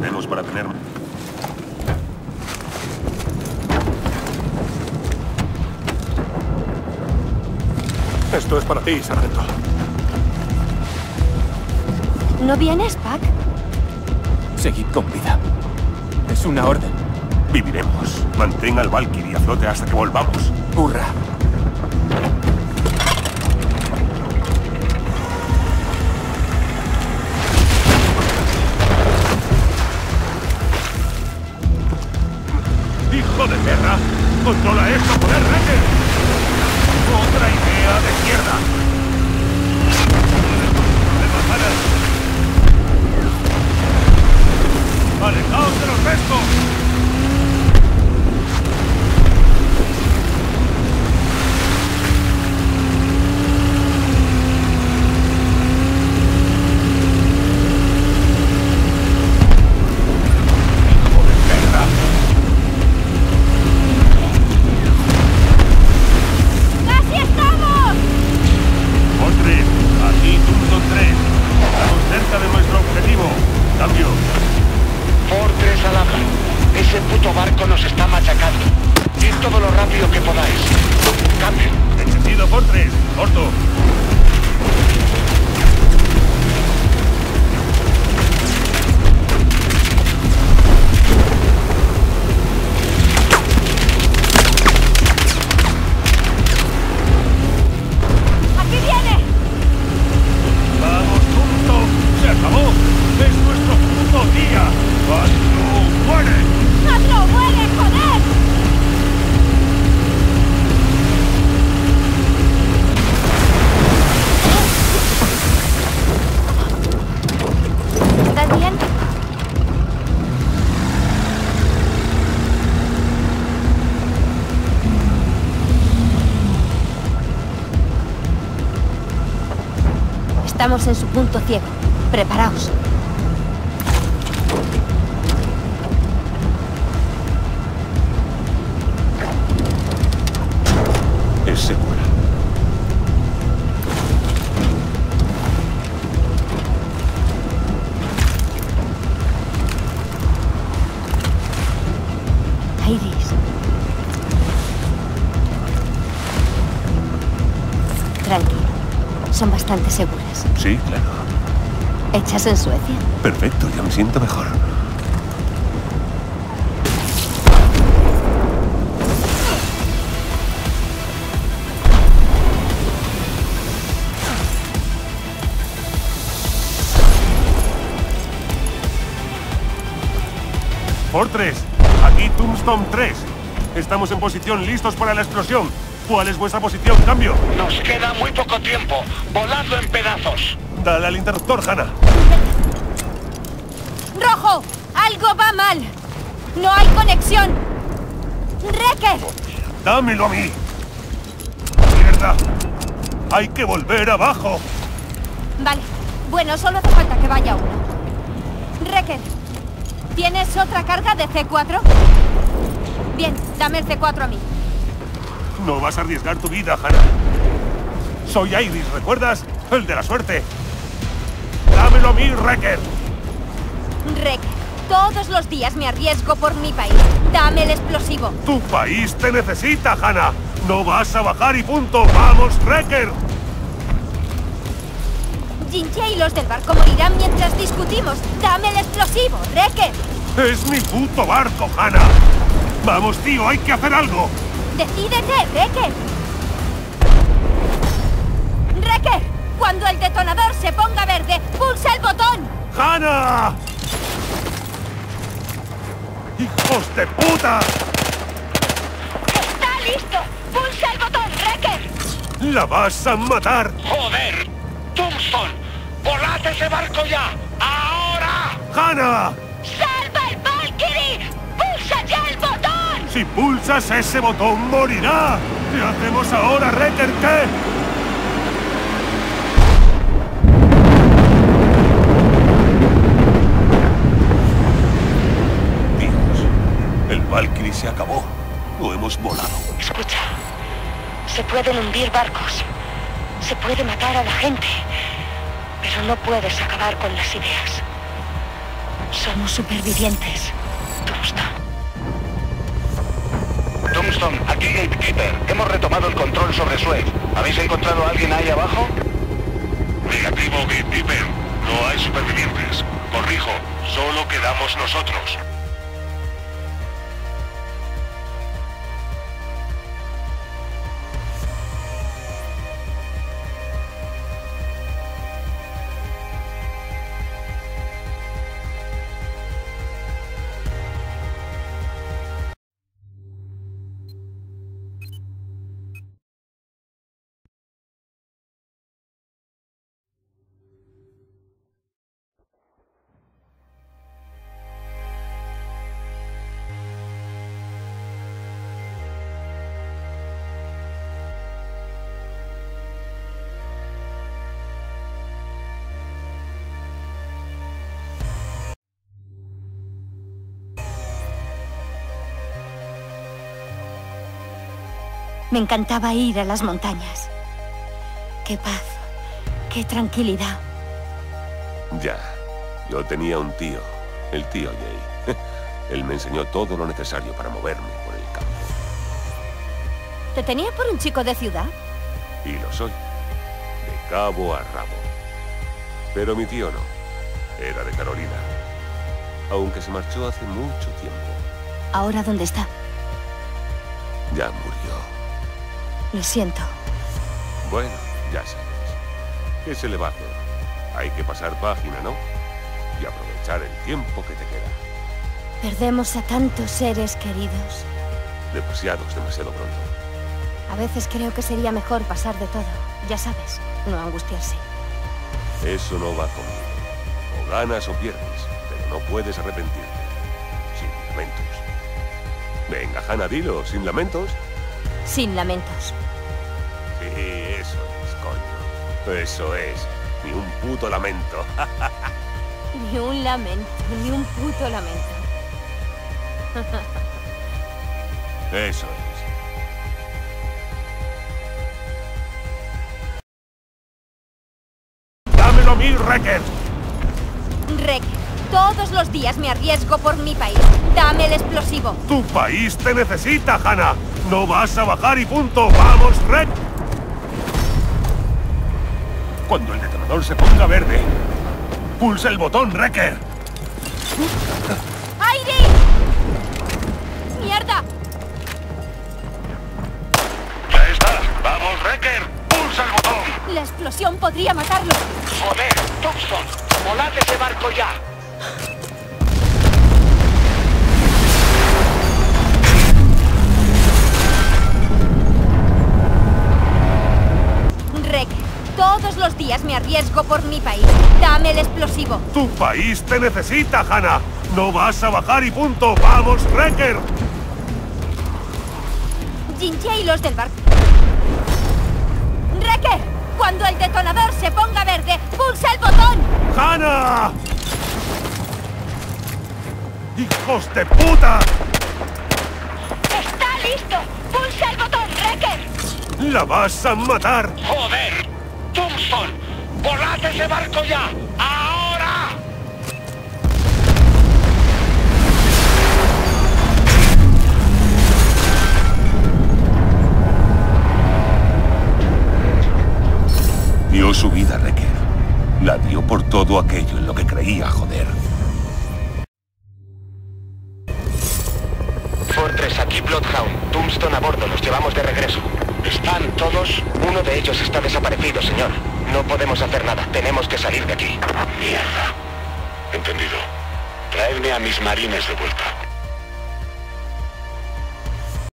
Hacemos para tener... Esto es para ti, sargento. ¿No vienes, Pac? Seguid con vida. Es una orden. Viviremos. Mantén al Valkyrie a flote hasta que volvamos. ¡Hurra! ¡Controla esto, poder Ranger! ¡Otra idea de Hannah! ¡Alejaos de los restos! Estamos en su punto ciego. Preparaos. Son bastante seguras. Sí, claro. Hechas en Suecia. Perfecto, ya me siento mejor. Fortress, aquí Tombstone 3. Estamos en posición listos para la explosión. ¿Cuál es vuestra posición? Cambio. Nos queda muy poco tiempo. Volando en pedazos. Dale al interruptor, Hannah. ¡Rojo! ¡Algo va mal! ¡No hay conexión! ¡Reque! Dámelo a mí. ¡Mierda! Hay que volver abajo. Vale. Bueno, solo hace falta que vaya uno. Reque, ¿tienes otra carga de C4? Bien, dame el C4 a mí. No vas a arriesgar tu vida, Hannah. Soy Iris, ¿recuerdas? El de la suerte. Dámelo a mí, Wrecker. Reque, todos los días me arriesgo por mi país. Dame el explosivo. Tu país te necesita, Hannah. No vas a bajar y punto. ¡Vamos, Wrecker! Jinja y los del barco morirán mientras discutimos. Dame el explosivo, Reque. Es mi puto barco, Hannah. Vamos, tío, hay que hacer algo. Decídete, Reque. Reque, cuando el detonador se ponga verde, pulsa el botón. ¡Hannah! ¡Hijos de puta! ¡Está listo! ¡Pulsa el botón, Reque! ¡La vas a matar! ¡Joder! ¡Tombstone! ¡Volad ese barco ya! ¡Ahora! ¡Hannah! Si pulsas ese botón, morirá. ¿Qué hacemos ahora, Wrecker? ¿Qué? Dios, el Valkyrie se acabó. Lo hemos volado. Escucha, se pueden hundir barcos, se puede matar a la gente, pero no puedes acabar con las ideas. Somos supervivientes. Tombstone, aquí Gatekeeper. Hemos retomado el control sobre Suez. ¿Habéis encontrado a alguien ahí abajo? Negativo, Gatekeeper. No hay supervivientes. Corrijo, solo quedamos nosotros. Me encantaba ir a las montañas. Qué paz, qué tranquilidad. Ya. Yo tenía un tío, el tío Jay. Él me enseñó todo lo necesario para moverme por el campo. ¿Te tenía por un chico de ciudad? Y lo soy. De cabo a rabo. Pero mi tío no. Era de Carolina. Aunque se marchó hace mucho tiempo. ¿Ahora dónde está? Ya murió. Lo siento. Bueno, ya sabes. ¿Qué se le va a hacer? Hay que pasar página, ¿no? Y aprovechar el tiempo que te queda. Perdemos a tantos seres queridos. Demasiados, demasiado pronto. A veces creo que sería mejor pasar de todo. Ya sabes, no angustiarse. Eso no va conmigo. O ganas o pierdes, pero no puedes arrepentirte. Sin lamentos. Venga, Hanna, dilo, sin lamentos. Sin lamentos. Sí, eso es, coño. Eso es. Ni un puto lamento. Ni un lamento, ni un puto lamento. Eso es. ¡Dámelo a mí, Wrecker! Rek, todos los días me arriesgo por mi país. Dame el explosivo. ¡Tu país te necesita, Hanna! ¡No vas a bajar y punto! ¡Vamos, Red! Cuando el detonador se ponga verde, pulsa el botón, Wrecker. ¡Aire! ¡Mierda! Ya está. Vamos, Wrecker. Pulsa el botón. La explosión podría matarlo. Joder, Tombstone. Volad ese barco ya. Todos los días me arriesgo por mi país. Dame el explosivo. ¡Tu país te necesita, Hanna! ¡No vas a bajar y punto! ¡Vamos, Wrecker! Jinja y los del barco. ¡Reque! Cuando el detonador se ponga verde, pulsa el botón. ¡Hanna! ¡Hijos de puta! ¡Está listo! ¡Pulsa el botón, Wrecker! ¡La vas a matar! ¡Joder! ¡Volad ese barco ya! ¡Ahora! Dio su vida, Wrecker. La dio por todo aquello en lo que creía, joder. Fortress, aquí Bloodhound. Tombstone a bordo, los llevamos de regreso. ¿Están todos? Uno de ellos está desaparecido, señor. No podemos hacer nada, tenemos que salir de aquí. Mierda. Entendido. Traedme a mis marines de vuelta.